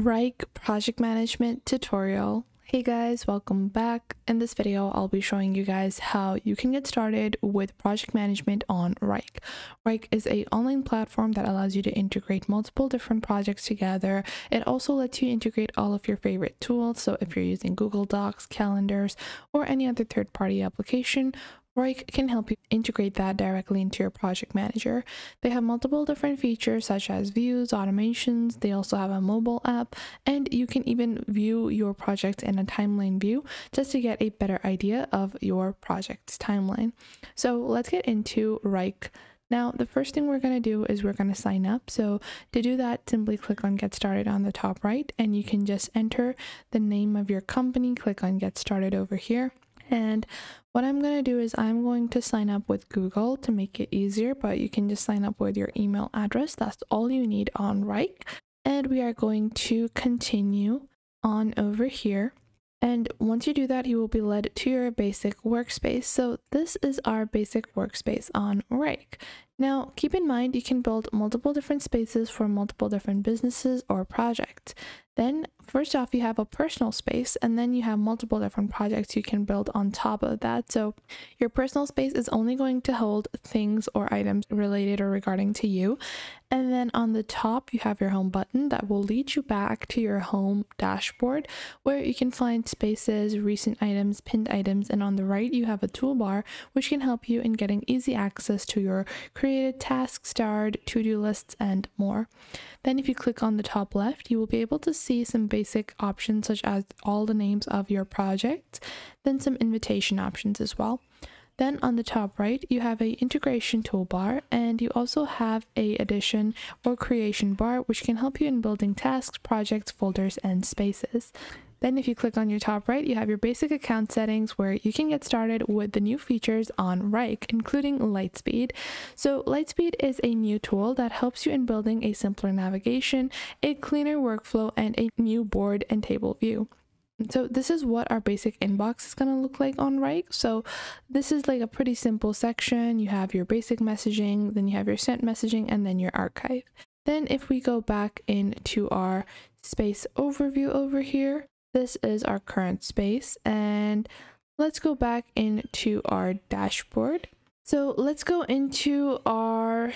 Wrike project management tutorial. Hey guys, welcome back. In this video, I'll be showing you guys how you can get started with project management on Wrike. Wrike is a online platform that allows you to integrate multiple different projects together. It also lets you integrate all of your favorite tools. So if you're using Google Docs, calendars, or any other third-party application, Wrike can help you integrate that directly into your project manager. They have multiple different features such as views, automations, they also have a mobile app, and you can even view your project in a timeline view just to get a better idea of your project's timeline. So let's get into Wrike. Now, the first thing we're going to do is we're going to sign up. So to do that, simply click on get started on the top right, and you can just enter the name of your company, click on get started over here. And what I'm going to do is I'm going to sign up with Google to make it easier, but you can just sign up with your email address. That's all you need on Wrike. And we are going to continue on over here. And once you do that, you will be led to your basic workspace. So this is our basic workspace on Wrike. Now, keep in mind you can build multiple different spaces for multiple different businesses or projects. Then first off, you have a personal space and then you have multiple different projects you can build on top of that. So your personal space is only going to hold things or items related or regarding to you. And then on the top, you have your home button that will lead you back to your home dashboard where you can find spaces, recent items, pinned items, and on the right, you have a toolbar which can help you in getting easy access to your created tasks, starred, to-do lists, and more. Then if you click on the top left, you will be able to see some basic options such as all the names of your projects, then some invitation options as well. Then on the top right, you have a integration toolbar and you also have a addition or creation bar which can help you in building tasks, projects, folders, and spaces. Then if you click on your top right, you have your basic account settings where you can get started with the new features on Wrike, including Lightspeed. So Lightspeed is a new tool that helps you in building a simpler navigation, a cleaner workflow, and a new board and table view. So this is what our basic inbox is going to look like on Wrike. So this is like a pretty simple section. You have your basic messaging, then you have your sent messaging, and then your archive. Then if we go back into our space overview over here, this is our current space and let's go back into our dashboard. So let's go into our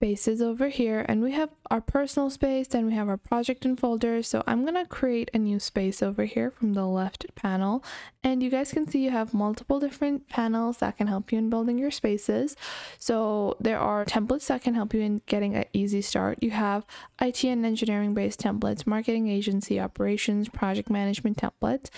spaces over here and we have our personal space then we have our project and folders so i'm gonna create a new space over here from the left panel. And you guys can see you have multiple different panels that can help you in building your spaces. So there are templates that can help you in getting an easy start. You have it and engineering based templates marketing agency operations project management templates.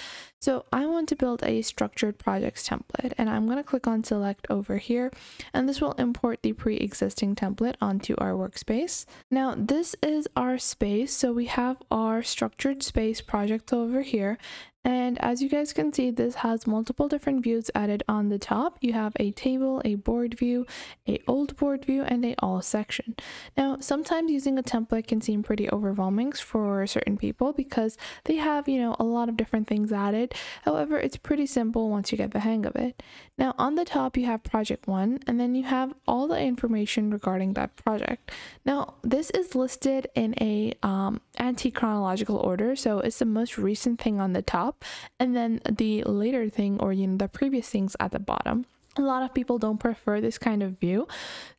So I want to build a structured projects template and I'm going to click on select over here and this will import the pre-existing template onto our workspace. Now this is our space. So we have our structured space project over here and as you guys can see, this has multiple different views added on the top. You have a table, a board view, a old board view, and a all section. Now, sometimes using a template can seem pretty overwhelming for certain people because they have, you know, a lot of different things added. However, it's pretty simple once you get the hang of it. Now, on the top, you have project one, and then you have all the information regarding that project. Now, this is listed in a um, anti-chronological order, so it's the most recent thing on the top top and then the later thing or you know the previous things at the bottom a lot of people don't prefer this kind of view.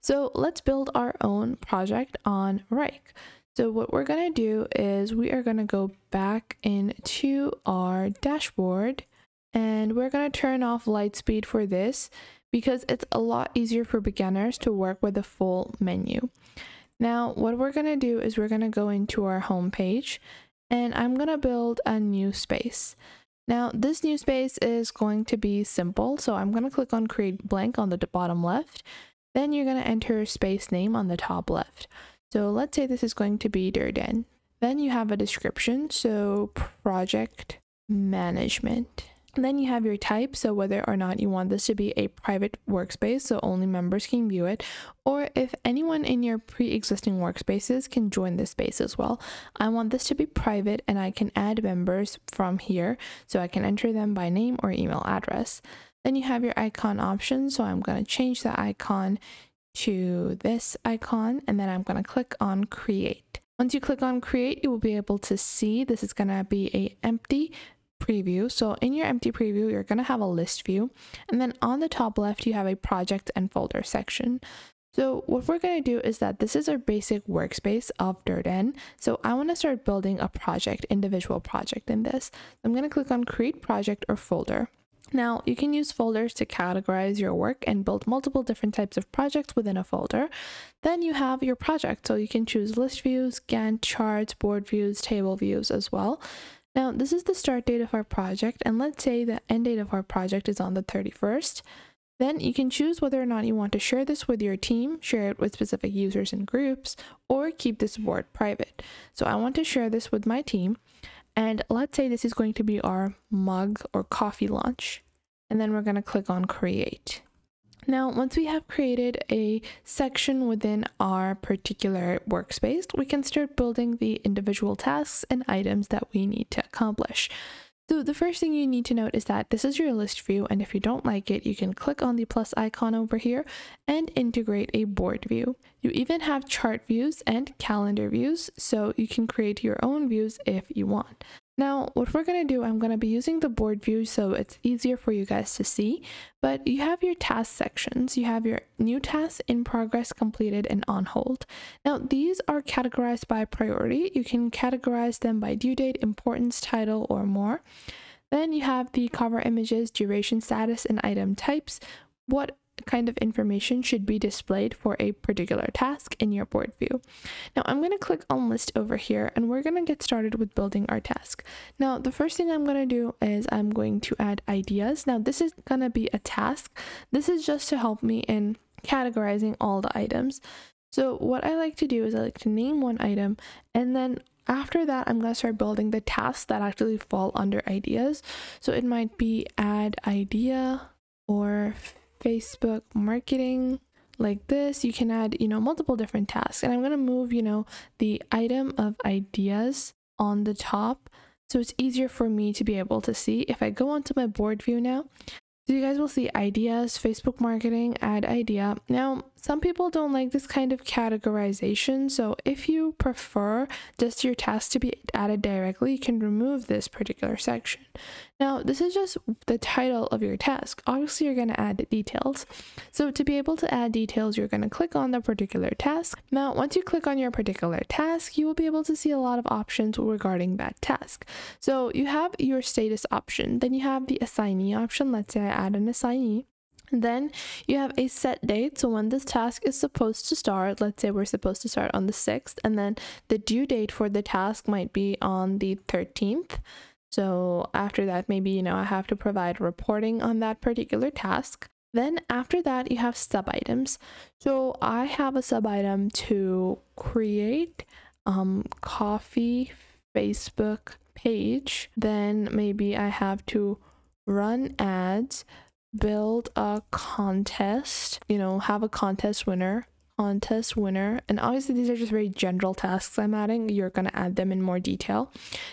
So let's build our own project on Wrike so what we're going to do is we are going to go back into our dashboard and we're going to turn off Lightspeed for this because it's a lot easier for beginners to work with a full menu. Now, what we're going to do is we're going to go into our home page and I'm going to build a new space. Now this new space is going to be simple. So I'm going to click on create blank on the bottom left. Then you're going to enter space name on the top left. So let's say this is going to be Durden. Then you have a description. So project management. And then you have your type, so whether or not you want this to be a private workspace so only members can view it, or if anyone in your pre-existing workspaces can join this space as well. I want this to be private and I can add members from here, so I can enter them by name or email address. Then you have your icon options, so I'm going to change the icon to this icon and then I'm going to click on create. Once you click on create, you will be able to see this is going to be a empty preview. So in your empty preview, you're going to have a list view. And then on the top left, you have a project and folder section. So what we're going to do is that this is our basic workspace of Durden. So I want to start building a project, individual project in this. I'm going to click on create project or folder. Now you can use folders to categorize your work and build multiple different types of projects within a folder. Then you have your project. So you can choose list views, Gantt charts, board views, table views as well. Now this is the start date of our project and let's say the end date of our project is on the 31st. Then you can choose whether or not you want to share this with your team, share it with specific users and groups, or keep this board private. So I want to share this with my team. And let's say this is going to be our mug or coffee launch. And then we're going to click on create. Now, once we have created a section within our particular workspace, we can start building the individual tasks and items that we need to accomplish. So the first thing you need to note is that this is your list view and if you don't like it, you can click on the plus icon over here and integrate a board view. You even have chart views and calendar views, so you can create your own views if you want. Now, what we're going to do, I'm going to be using the board view so it's easier for you guys to see, but you have your task sections. You have your new tasks in progress, completed, and on hold. Now, these are categorized by priority. You can categorize them by due date, importance, title, or more. Then you have the cover images, duration status, and item types. What kind of information should be displayed for a particular task in your board view. Now I'm going to click on list over here and we're going to get started with building our task. Now the first thing I'm going to do is I'm going to add ideas. Now this is going to be a task. This is just to help me in categorizing all the items. So what I like to do is I like to name one item and then after that, I'm going to start building the tasks that actually fall under ideas. So it might be add idea or Facebook marketing like this. You can add, you know, multiple different tasks. And I'm going to move, you know, the item of ideas on the top so it's easier for me to be able to see. If I go onto my board view now, so you guys will see ideas, Facebook marketing, add idea. Now, some people don't like this kind of categorization. So if you prefer just your task to be added directly, you can remove this particular section. Now, this is just the title of your task. Obviously, you're going to add details. So to be able to add details, you're going to click on the particular task. Now, once you click on your particular task, you will be able to see a lot of options regarding that task. So you have your status option, then you have the assignee option. Let's say I add an assignee. Then you have a set date, so when this task is supposed to start, let's say we're supposed to start on the 6th, and then the due date for the task might be on the 13th. So after that, maybe, you know, I have to provide reporting on that particular task. Then after that, you have sub items. So I have a sub item to create um, coffee Facebook page. Then maybe I have to run ads, build a contest, you know, have a contest winner, contest winner. And obviously these are just very general tasks i'm adding. You're going to add them in more detail.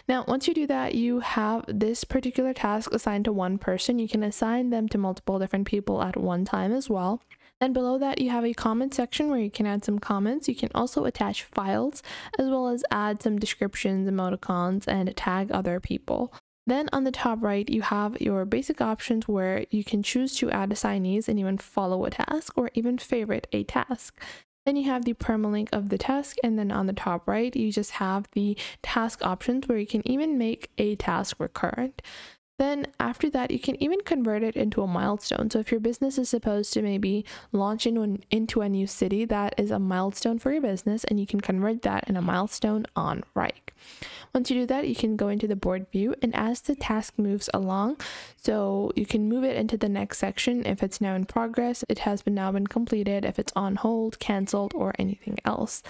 Now once you do that you have this particular task assigned to one person. You can assign them to multiple different people at one time as well. And below that you have a comment section where you can add some comments. You can also attach files as well as add some descriptions emoticons and tag other people then on the top right, you have your basic options where you can choose to add assignees and even follow a task or even favorite a task. Then you have the permalink of the task, and then on the top right, you just have the task options where you can even make a task recurrent. Then after that, you can even convert it into a milestone. So if your business is supposed to maybe launch into, into a new city, that is a milestone for your business and you can convert that in a milestone on Wrike. Once you do that, you can go into the board view and as the task moves along, so you can move it into the next section if it's now in progress, it has been now been completed, if it's on hold, canceled, or anything else.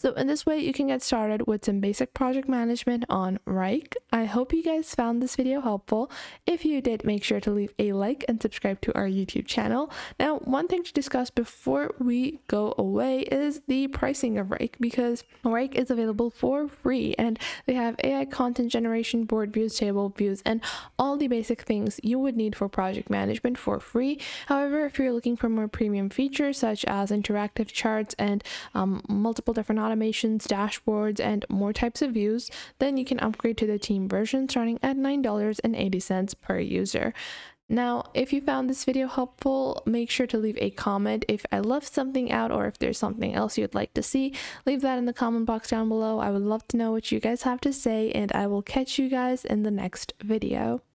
So in this way, you can get started with some basic project management on Wrike. I hope you guys found this video helpful. If you did, make sure to leave a like and subscribe to our YouTube channel. Now, one thing to discuss before we go away is the pricing of Wrike because Wrike is available for free and they have AI content generation, board views, table views, and all the basic things you would need for project management for free. However, if you're looking for more premium features such as interactive charts and um, multiple different automations, dashboards, and more types of views, then you can upgrade to the team version starting at $9.80 per user. Now, if you found this video helpful, make sure to leave a comment. If I left something out or if there's something else you'd like to see, leave that in the comment box down below. I would love to know what you guys have to say and I will catch you guys in the next video.